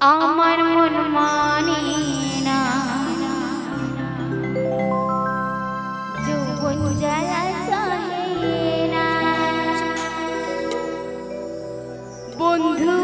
আমার মন মানে না। না। বন্ধু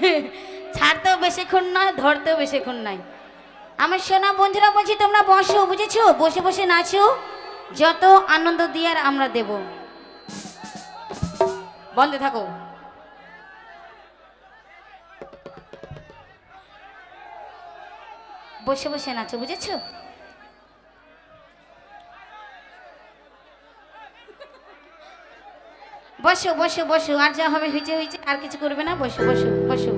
ছাড়তেও বেশিক্ষণ নয়, ধরতেও বেশিক্ষণ নয় আমার সোনা বন্ধুরা, বলছি, তোমরা বসো, বুঝেছ? বসে বসে নাচো। যত আনন্দ দিয়ার আমরা দেব। বন্ধে থাকো। বসে বসে নাচো, বুঝেছ? বসো বসো বসো, আর যা হবে হয়েছে হয়েছে আর কিছু করবে না, বসো বসো বসো।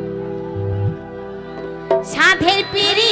সাধের পিড়ি